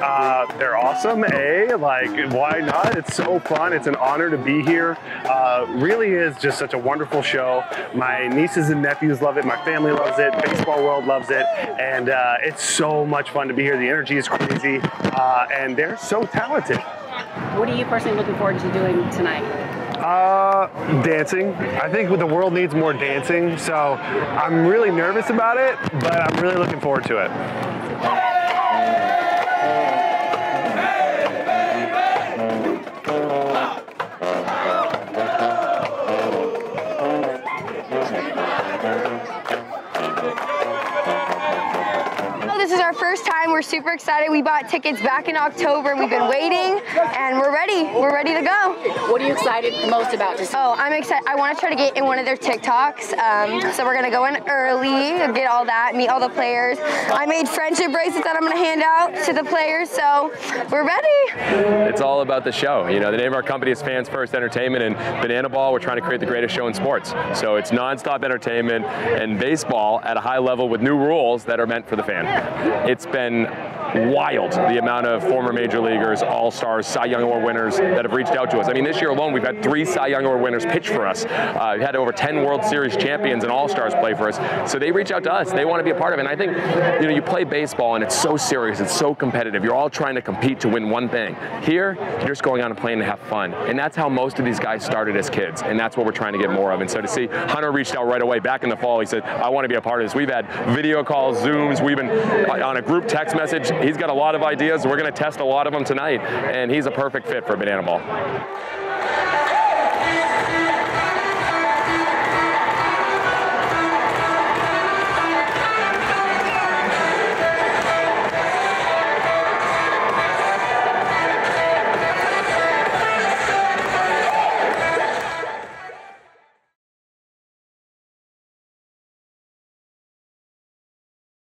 Uh, they're awesome, eh? Like, why not? It's so fun. It's an honor to be here. Uh, really is just such a wonderful show. My nieces and nephews love it. My family loves it. Baseball world loves it. And uh, it's so much fun to be here. The energy is crazy. Uh, and they're so talented. What are you personally looking forward to doing tonight? Uh, dancing. I think the world needs more dancing, so I'm really nervous about it, but I'm really looking forward to it. This is our first time. We're super excited. We bought tickets back in October. We've been waiting and we're ready. We're ready to go. What are you excited most about to see? Oh, I'm excited. I want to try to get in one of their TikToks. Um, so we're going to go in early, get all that, meet all the players. I made friendship bracelets that I'm going to hand out to the players. So we're ready. It's all about the show. You know, the name of our company is Fans First Entertainment, and Banana Ball, we're trying to create the greatest show in sports. So it's nonstop entertainment and baseball at a high level with new rules that are meant for the fan. It's been wild the amount of former major leaguers, all stars, Cy Young Award winners that have reached out to us. I mean, this year alone, we've had three Cy Young Award winners pitch for us. Uh, we've had over 10 World Series champions and all stars play for us. So they reach out to us. They want to be a part of it. And I think, you know, you play baseball and it's so serious, it's so competitive. You're all trying to compete to win one thing. Here, you're just going on a plane to have fun. And that's how most of these guys started as kids. And that's what we're trying to get more of. And so to see Hunter reached out right away back in the fall, he said, I want to be a part of this. We've had video calls, Zooms, we've been on a group text message he's got a lot of ideas. We're going to test a lot of them tonight, and he's a perfect fit for Banana Ball.